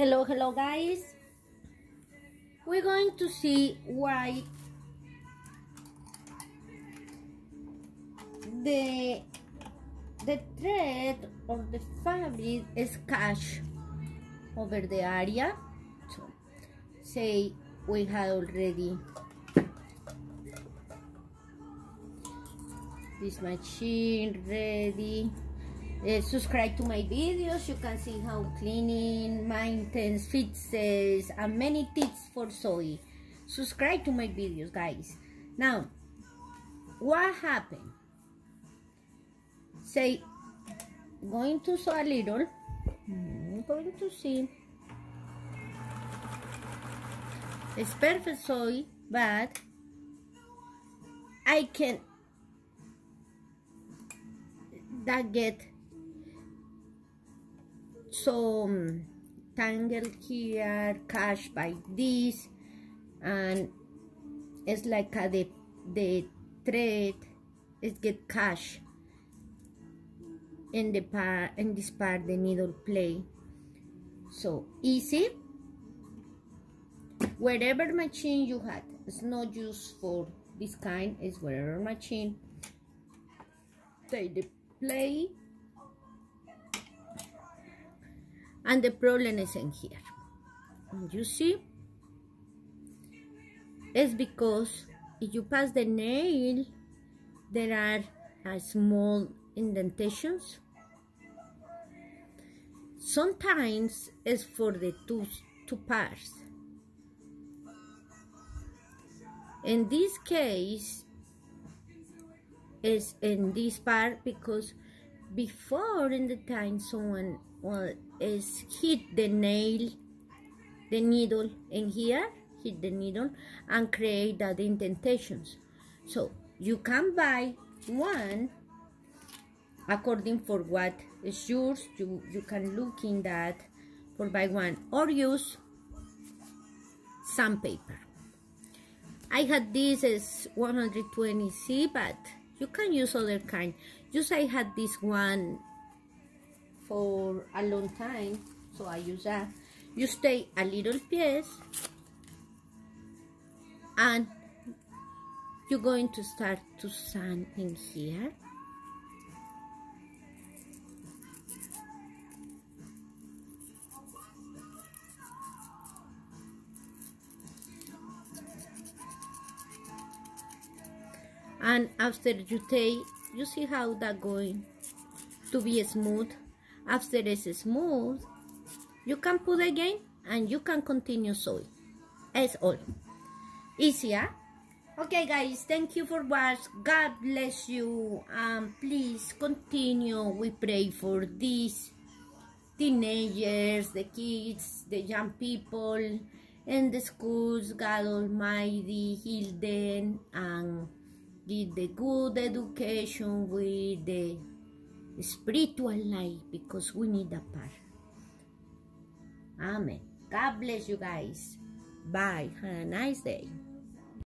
Hello, hello guys. We're going to see why the the thread of the fabric is cash over the area. So, say we had already this machine ready uh, subscribe to my videos. You can see how cleaning maintenance fixes and many tips for soy subscribe to my videos guys. Now what happened? Say going to sew a little. I'm going to see. It's perfect soy but I can that get some tangle here cash by this and it's like a, the the thread. It get cash in the part in this part the needle play. So easy. Wherever machine you had it's not used for this kind is wherever machine. Take the play and the problem is in here. You see? It's because if you pass the nail there are uh, small indentations. Sometimes it's for the two two parts in this case is in this part because before in the time someone well is hit the nail the needle in here hit the needle and create that indentations. So you can buy one according for what is yours. You you can look in that for buy one or use sandpaper. I had this as 120C but you can use other kind. Just I had this one for a long time so I use that. You stay a little piece and you're going to start to sand in here and after you take you see how that going to be smooth. After it's smooth you can put again and you can continue sewing. That's all. Easier okay guys thank you for watch. God bless you. And please continue. We pray for these teenagers the kids the young people in the schools. God almighty heal them and give the good education with the spiritual life because we need a part. Amen. God bless you guys. Bye. Have a nice day.